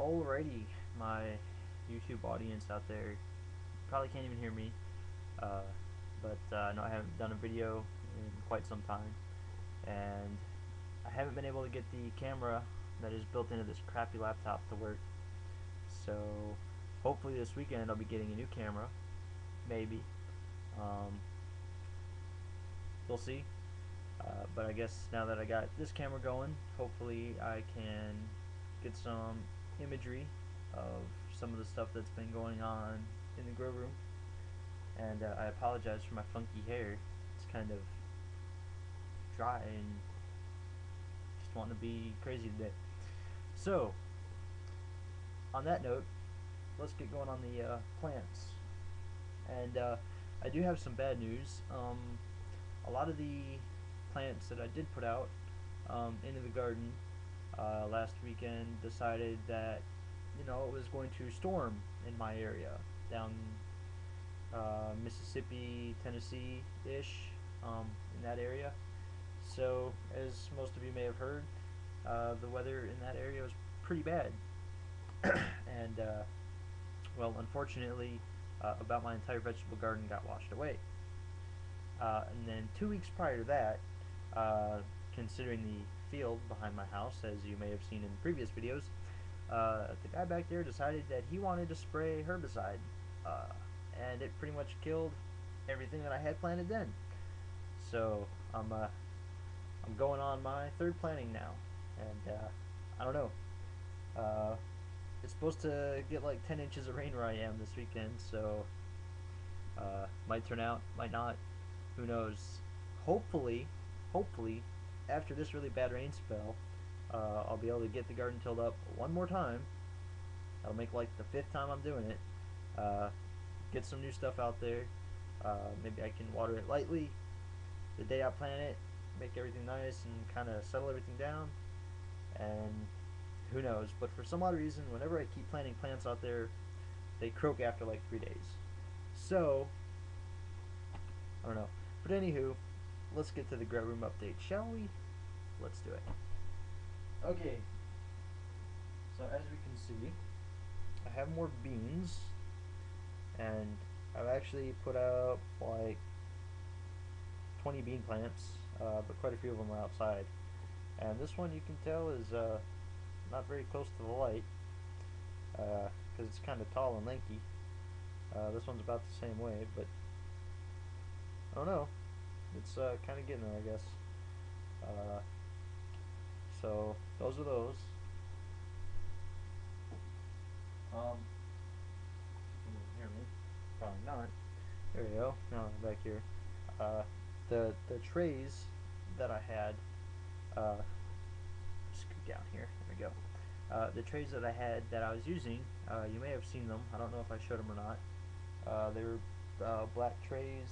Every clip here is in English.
Alrighty, my YouTube audience out there probably can't even hear me, uh, but uh, no, I haven't done a video in quite some time, and I haven't been able to get the camera that is built into this crappy laptop to work. So hopefully this weekend I'll be getting a new camera, maybe. Um, we'll see. Uh, but I guess now that I got this camera going, hopefully I can get some imagery of some of the stuff that's been going on in the grow room. And uh, I apologize for my funky hair. It's kind of dry and just wanting to be crazy today. So, on that note, let's get going on the uh, plants. And uh, I do have some bad news. Um, a lot of the plants that I did put out um, into the garden uh, last weekend decided that you know it was going to storm in my area down uh, Mississippi, Tennessee ish um, in that area. So as most of you may have heard, uh, the weather in that area was pretty bad, and uh, well, unfortunately, uh, about my entire vegetable garden got washed away. Uh, and then two weeks prior to that, uh, considering the field behind my house, as you may have seen in previous videos, uh, the guy back there decided that he wanted to spray herbicide, uh, and it pretty much killed everything that I had planted then. So I'm uh, I'm going on my third planting now, and uh, I don't know. Uh, it's supposed to get like 10 inches of rain where I am this weekend, so uh, might turn out, might not. Who knows? Hopefully, hopefully, after this really bad rain spell, uh, I'll be able to get the garden tilled up one more time. That'll make like the fifth time I'm doing it. Uh, get some new stuff out there. Uh, maybe I can water it lightly the day I plant it, make everything nice and kind of settle everything down. And who knows? But for some odd reason, whenever I keep planting plants out there, they croak after like three days. So, I don't know. But anywho, let's get to the grow room update, shall we? Let's do it. Okay. So as we can see, I have more beans, and I've actually put out like 20 bean plants, uh, but quite a few of them are outside. And this one you can tell is uh, not very close to the light because uh, it's kind of tall and lanky. Uh, this one's about the same way, but I don't know. It's uh, kind of getting there, I guess. Uh, so those are those. Um, you hear me? Probably not. There we go. I'm back here. Uh, the the trays that I had. Uh, scoot down here. There we go. Uh, the trays that I had that I was using, uh, you may have seen them. I don't know if I showed them or not. Uh, they were uh, black trays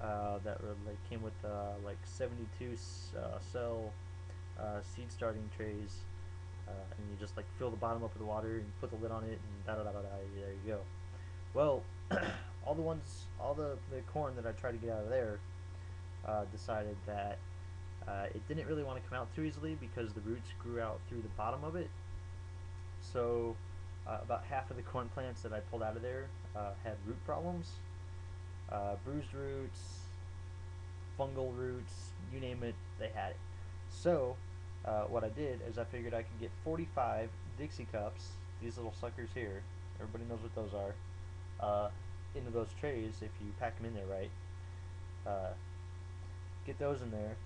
uh, that were like came with uh, like 72 uh, cell uh, seed starting trays, uh, and you just like fill the bottom up with water and put the lid on it, and da da da da. da there you go. Well, all the ones, all the the corn that I tried to get out of there, uh, decided that uh, it didn't really want to come out too easily because the roots grew out through the bottom of it. So uh, about half of the corn plants that I pulled out of there uh, had root problems, uh, bruised roots, fungal roots, you name it, they had it. So uh, what I did is I figured I could get 45 Dixie cups, these little suckers here, everybody knows what those are, uh, into those trays if you pack them in there right. Uh, get those in there,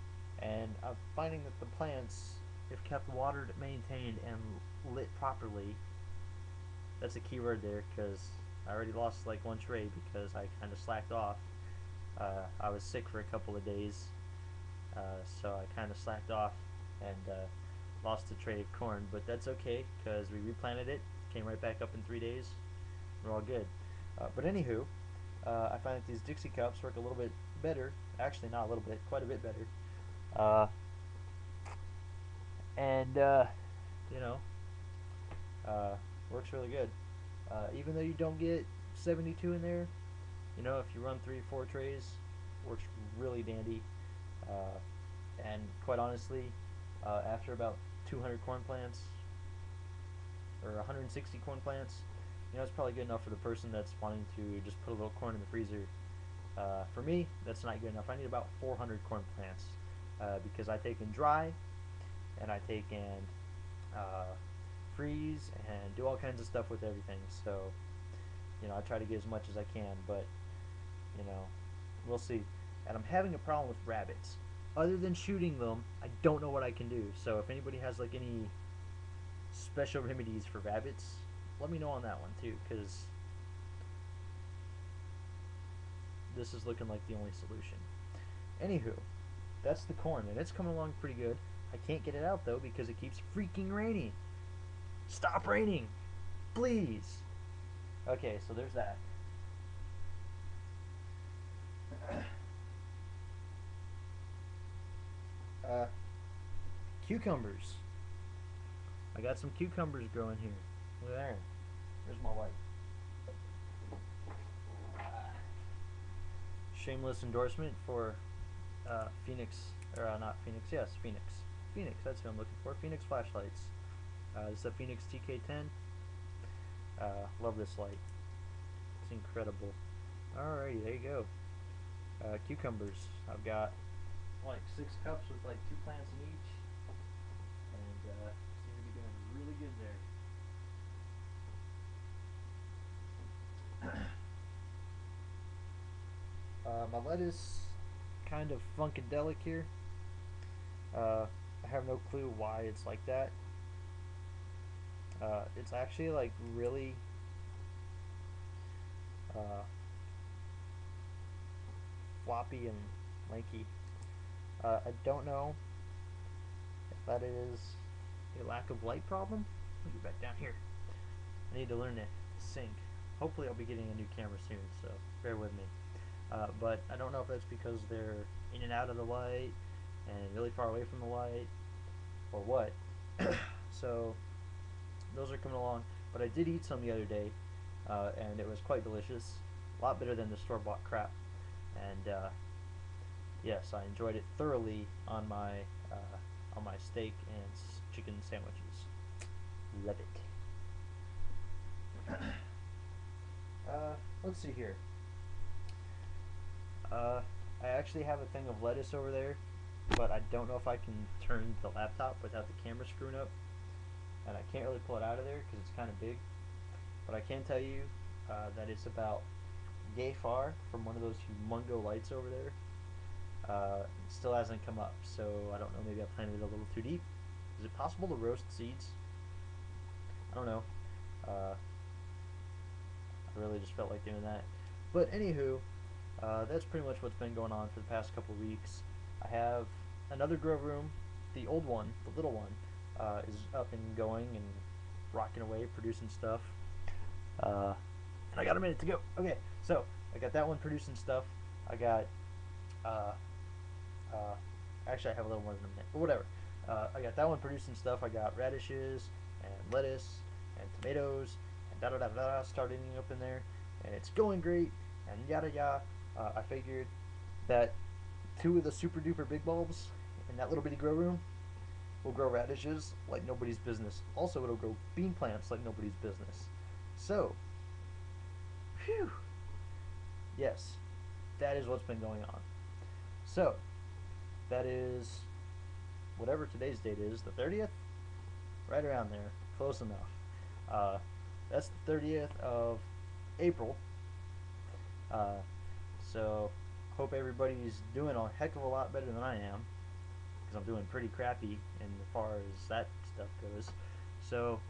and I'm finding that the plants, if kept watered, maintained, and lit properly, that's a key word there because I already lost like one tray because I kind of slacked off. Uh, I was sick for a couple of days, uh, so I kind of slacked off and uh, lost a tray of corn, but that's okay because we replanted it, came right back up in three days, we're all good. Uh, but anywho, uh, I find that these Dixie cups work a little bit better, actually not a little bit, quite a bit better. Uh, and, you know, works really good. Even though you don't get 72 in there, you know, if you run three, or four trays, works really dandy. Uh, and quite honestly, uh, after about 200 corn plants, or 160 corn plants, you know, it's probably good enough for the person that's wanting to just put a little corn in the freezer. Uh, for me, that's not good enough. I need about 400 corn plants uh, because I take in dry and I take in uh, freeze and do all kinds of stuff with everything. So, you know, I try to get as much as I can, but you know, we'll see. And I'm having a problem with rabbits. Other than shooting them, I don't know what I can do. So if anybody has like any special remedies for rabbits, let me know on that one too, because this is looking like the only solution. Anywho, that's the corn, and it's coming along pretty good. I can't get it out though because it keeps freaking raining. Stop raining, please. Okay, so there's that. Uh, cucumbers. I got some cucumbers growing here. Look there. There's my light. Shameless endorsement for uh, Fenix, or uh, not Fenix, yes, Fenix. Fenix, that's who I'm looking for. Fenix flashlights. Uh, this is a Fenix TK10. Uh, love this light. It's incredible. Alrighty, there you go. Uh, cucumbers. I've got like six cups with like two plants in each, and uh, seem to be doing really good there. uh, my lettuce, kind of funkadelic here. Uh, I have no clue why it's like that. Uh, it's actually like really uh, floppy and lanky. Uh, I don't know if that is a lack of light problem. Let me get back down here. I need to learn to sync. Hopefully I'll be getting a new camera soon, so bear with me. Uh, but I don't know if that's because they're in and out of the light and really far away from the light or what. so those are coming along. But I did eat some the other day, uh, and it was quite delicious. A lot better than the store-bought crap. And uh, yes, I enjoyed it thoroughly on my uh, on my steak and chicken sandwiches. Love it. uh, let's see here. Uh, I actually have a thing of lettuce over there, but I don't know if I can turn the laptop without the camera screwing up, and I can't really pull it out of there because it's kind of big. But I can tell you uh, that it's about yay far from one of those humongo lights over there. Uh, still hasn't come up, so I don't know. Maybe I planted it a little too deep. Is it possible to roast seeds? I don't know. Uh, I really just felt like doing that. But anywho, uh, that's pretty much what's been going on for the past couple weeks. I have another grow room. The old one, the little one, uh, is up and going and rocking away, producing stuff. Uh, and I got a minute to go. Okay, so I got that one producing stuff. I got uh, uh, actually, I have a little more than a minute, but whatever. Uh, I got that one producing stuff. I got radishes and lettuce and tomatoes and da da da da starting up in there, and it's going great. And yada yada. Uh, I figured that two of the super duper big bulbs in that little bitty grow room will grow radishes like nobody's business. Also, it'll grow bean plants like nobody's business. So, phew. Yes, that is what's been going on. So, that is whatever today's date is, the 30th? Right around there. Close enough. Uh, that's the 30th of April. Uh, so, hope everybody's doing a heck of a lot better than I am. Because I'm doing pretty crappy in as far as that stuff goes. So,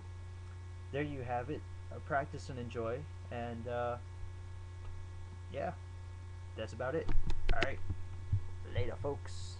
there you have it. Uh, practice and enjoy. And, uh, yeah, that's about it. Alright. Later, folks.